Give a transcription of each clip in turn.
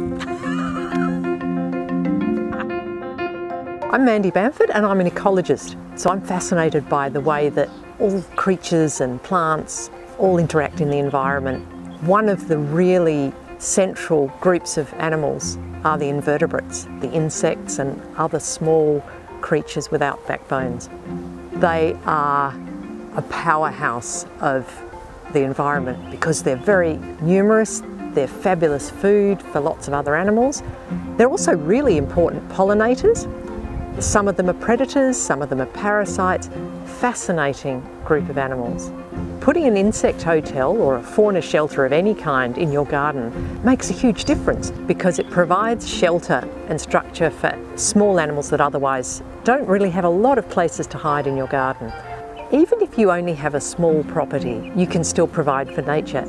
I'm Mandy Bamford and I'm an ecologist. So I'm fascinated by the way that all creatures and plants all interact in the environment. One of the really central groups of animals are the invertebrates, the insects and other small creatures without backbones. They are a powerhouse of the environment because they're very numerous, they're fabulous food for lots of other animals. They're also really important pollinators some of them are predators, some of them are parasites. Fascinating group of animals. Putting an insect hotel or a fauna shelter of any kind in your garden makes a huge difference because it provides shelter and structure for small animals that otherwise don't really have a lot of places to hide in your garden. Even if you only have a small property, you can still provide for nature.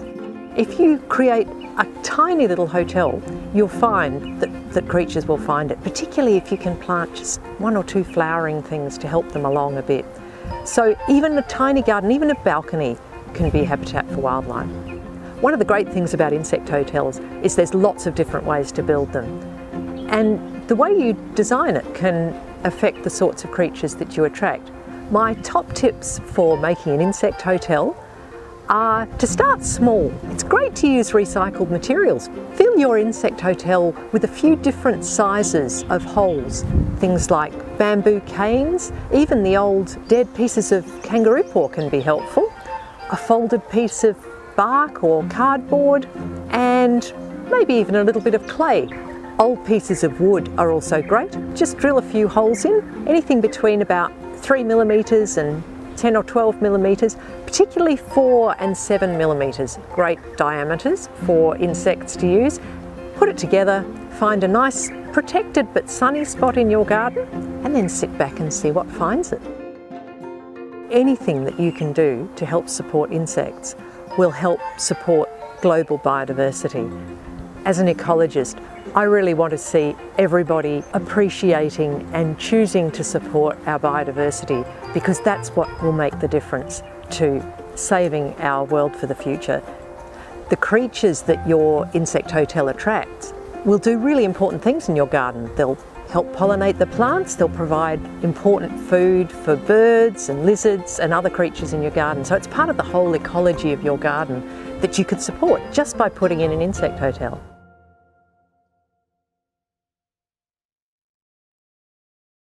If you create a tiny little hotel, you'll find that, that creatures will find it, particularly if you can plant just one or two flowering things to help them along a bit. So even a tiny garden, even a balcony, can be habitat for wildlife. One of the great things about insect hotels is there's lots of different ways to build them. And the way you design it can affect the sorts of creatures that you attract. My top tips for making an insect hotel are to start small. It's great to use recycled materials. Fill your insect hotel with a few different sizes of holes. Things like bamboo canes, even the old dead pieces of kangaroo paw can be helpful. A folded piece of bark or cardboard and maybe even a little bit of clay. Old pieces of wood are also great. Just drill a few holes in, anything between about three millimetres and 10 or 12 millimetres, particularly 4 and 7 millimetres, great diameters for insects to use. Put it together, find a nice protected but sunny spot in your garden and then sit back and see what finds it. Anything that you can do to help support insects will help support global biodiversity. As an ecologist, I really want to see everybody appreciating and choosing to support our biodiversity because that's what will make the difference to saving our world for the future. The creatures that your insect hotel attracts will do really important things in your garden. They'll help pollinate the plants, they'll provide important food for birds and lizards and other creatures in your garden. So it's part of the whole ecology of your garden that you could support just by putting in an insect hotel.